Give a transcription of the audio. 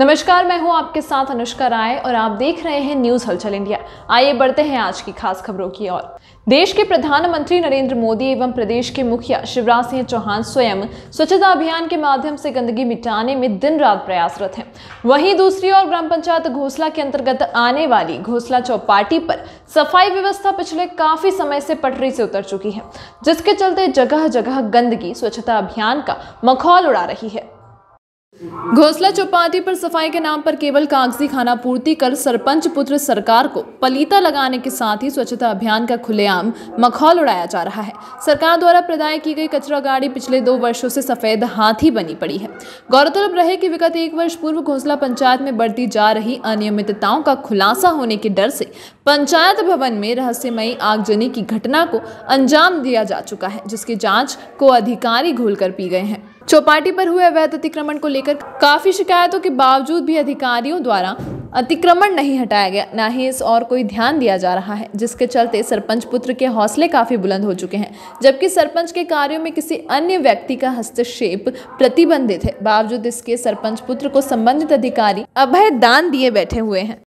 नमस्कार, मैं हूँ आपके साथ अनुष्का राय और आप देख रहे हैं न्यूज़ हलचल इंडिया। आइए बढ़ते हैं आज की खास खबरों की ओर। देश के प्रधानमंत्री नरेंद्र मोदी एवं प्रदेश के मुखिया शिवराज सिंह चौहान स्वयं स्वच्छता अभियान के माध्यम से गंदगी मिटाने में दिन रात प्रयासरत हैं। वहीं दूसरी ओर ग्राम पंचायत घोसला के अंतर्गत आने वाली घोसला चौपाटी पर सफ़ाई व्यवस्था पिछले काफ़ी समय से पटरी से उतर चुकी है, जिसके चलते जगह जगह गंदगी स्वच्छता अभियान का मखौल उड़ा रही है। घोसला चौपाटी पर सफ़ाई के नाम पर केवल कागज़ी खाना पूर्ति कर सरपंच पुत्र सरकार को पलीता लगाने के साथ ही स्वच्छता अभियान का खुलेआम मखौल उड़ाया जा रहा है। सरकार द्वारा प्रदाय की गई कचरा गाड़ी पिछले दो वर्षों से सफ़ेद हाथी बनी पड़ी है। गौरतलब रहे कि विगत एक वर्ष पूर्व घोसला पंचायत में बढ़ती जा रही अनियमितताओं का खुलासा होने के डर से पंचायत भवन में रहस्यमयी आगजनी की घटना को अंजाम दिया जा चुका है, जिसकी जाँच को अधिकारी घोलकर पी गए हैं। चौपाटी पर हुए अवैध अतिक्रमण को लेकर काफ़ी शिकायतों के बावजूद भी अधिकारियों द्वारा अतिक्रमण नहीं हटाया गया। न ही इस और कोई ध्यान दिया जा रहा है, जिसके चलते सरपंच पुत्र के हौसले काफ़ी बुलंद हो चुके हैं, जबकि सरपंच के कार्यों में किसी अन्य व्यक्ति का हस्तक्षेप प्रतिबंधित है। बावजूद इसके, सरपंच पुत्र को संबंधित अधिकारी अभय दान दिए बैठे हुए हैं।